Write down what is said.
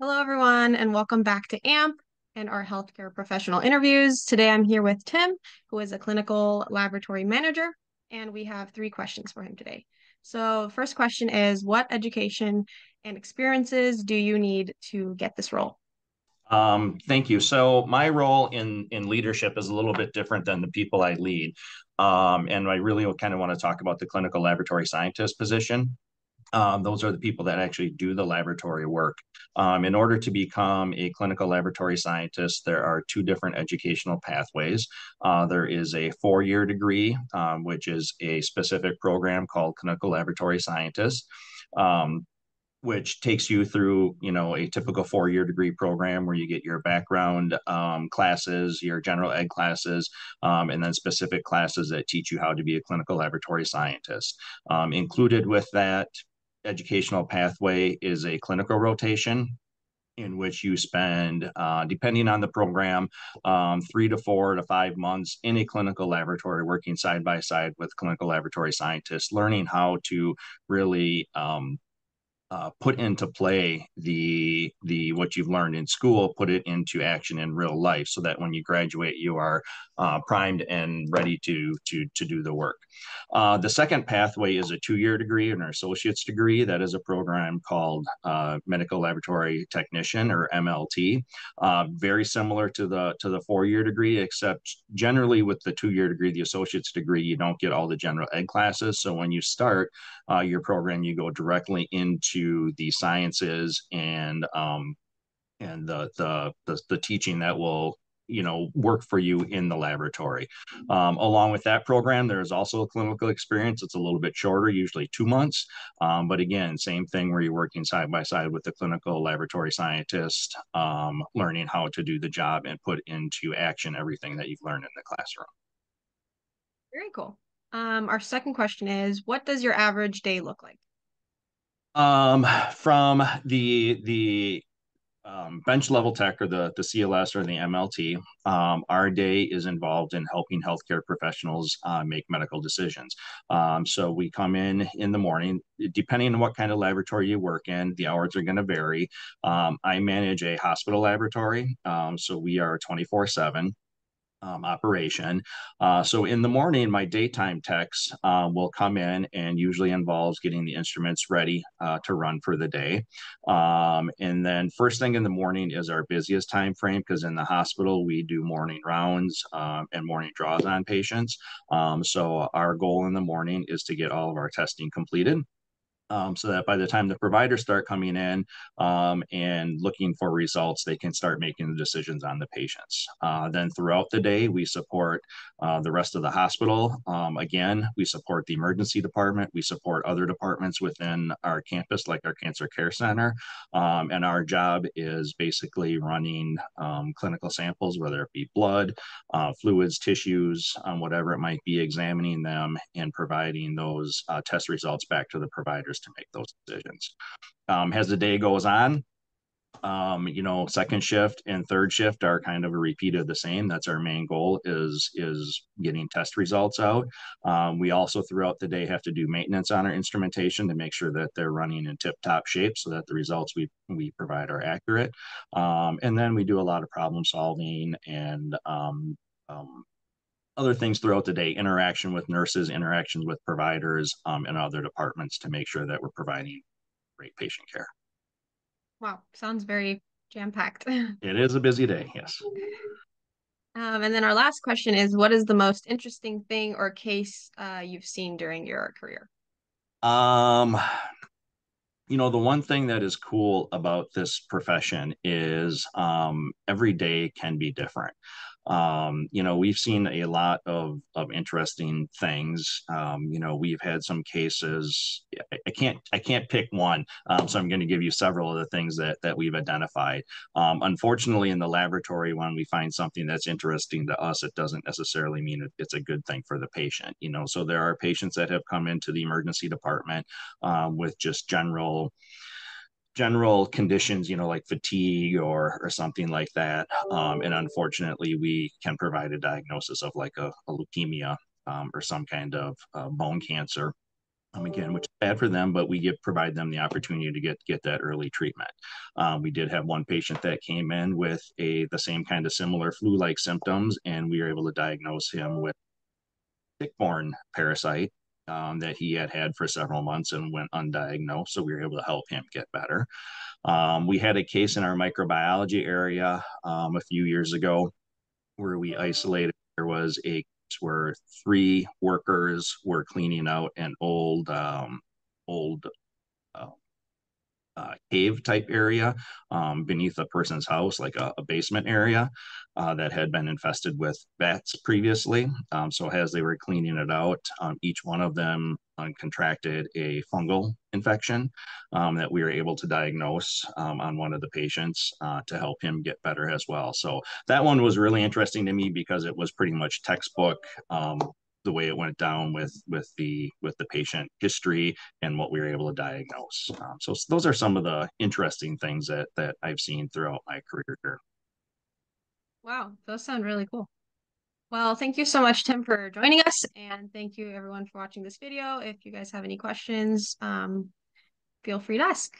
Hello, everyone, and welcome back to AMP and our healthcare professional interviews. Today I'm here with Tim, who is a clinical laboratory manager, and we have three questions for him today. So, first question is What education and experiences do you need to get this role? Um, thank you. So, my role in in leadership is a little bit different than the people I lead. Um, and I really kind of want to talk about the clinical laboratory scientist position. Um, those are the people that actually do the laboratory work. Um, in order to become a clinical laboratory scientist, there are two different educational pathways. Uh, there is a four year degree, um, which is a specific program called clinical laboratory scientist. Um, which takes you through, you know, a typical four-year degree program where you get your background um, classes, your general ed classes, um, and then specific classes that teach you how to be a clinical laboratory scientist. Included with that educational pathway is a clinical rotation in which you spend, uh, depending on the program, um, three to four to five months in a clinical laboratory, working side by side with clinical laboratory scientists, learning how to really um, uh, put into play the the what you've learned in school, put it into action in real life, so that when you graduate, you are uh, primed and ready to to to do the work. Uh, the second pathway is a two-year degree, and an associate's degree. That is a program called uh, Medical Laboratory Technician or MLT. Uh, very similar to the to the four-year degree, except generally with the two-year degree, the associate's degree, you don't get all the general ed classes. So when you start your program, you go directly into the sciences and um, and the, the the the teaching that will you know work for you in the laboratory. Um, along with that program there's also a clinical experience. It's a little bit shorter usually two months. Um, but again same thing where you're working side by side with the clinical laboratory scientist um, learning how to do the job and put into action everything that you've learned in the classroom. Very cool. Um, our second question is what does your average day look like um, from the the um, bench level tech or the, the CLS or the MLT, um, our day is involved in helping healthcare professionals uh, make medical decisions. Um, so we come in in the morning, depending on what kind of laboratory you work in, the hours are going to vary. Um, I manage a hospital laboratory, um, so we are 24 7 um, operation. Uh, so in the morning, my daytime techs uh, will come in and usually involves getting the instruments ready uh, to run for the day. Um, and then first thing in the morning is our busiest time frame because in the hospital we do morning rounds um, and morning draws on patients. Um, so our goal in the morning is to get all of our testing completed um, so that by the time the providers start coming in um, and looking for results, they can start making the decisions on the patients. Uh, then throughout the day, we support uh, the rest of the hospital. Um, again, we support the emergency department. We support other departments within our campus, like our cancer care center. Um, and our job is basically running um, clinical samples, whether it be blood, uh, fluids, tissues, um, whatever it might be, examining them and providing those uh, test results back to the providers to make those decisions. Um, as the day goes on, um, you know, second shift and third shift are kind of a repeat of the same. That's our main goal is is getting test results out. Um, we also throughout the day have to do maintenance on our instrumentation to make sure that they're running in tip top shape so that the results we we provide are accurate. Um, and then we do a lot of problem solving and um, um, other things throughout the day interaction with nurses interactions with providers um, and other departments to make sure that we're providing great patient care. Wow sounds very jam-packed. It is a busy day yes. Um, and then our last question is what is the most interesting thing or case uh, you've seen during your career? Um you know the one thing that is cool about this profession is um, every day can be different um, you know, we've seen a lot of of interesting things. Um, you know, we've had some cases. I can't I can't pick one, um, so I'm going to give you several of the things that that we've identified. Um, unfortunately, in the laboratory, when we find something that's interesting to us, it doesn't necessarily mean it's a good thing for the patient. You know, so there are patients that have come into the emergency department um, with just general general conditions, you know, like fatigue or or something like that. Um, and unfortunately, we can provide a diagnosis of like a, a leukemia um, or some kind of uh, bone cancer. um, again, which is bad for them, but we get provide them the opportunity to get get that early treatment. Um, we did have one patient that came in with a the same kind of similar flu-like symptoms, and we were able to diagnose him with tick-borne parasite um, that he had had for several months and went undiagnosed. So we were able to help him get better. Um, we had a case in our microbiology area um, a few years ago where we isolated. There was a where three workers were cleaning out an old um, old uh, uh, cave type area um, beneath a person's house, like a, a basement area uh, that had been infested with bats previously. Um, so as they were cleaning it out, um, each one of them uh, contracted a fungal infection um, that we were able to diagnose um, on one of the patients uh, to help him get better as well. So that one was really interesting to me because it was pretty much textbook um, the way it went down with with the with the patient history and what we were able to diagnose. Um, so those are some of the interesting things that that I've seen throughout my career here. Wow, those sound really cool. Well, thank you so much, Tim, for joining us, and thank you everyone for watching this video. If you guys have any questions, um, feel free to ask.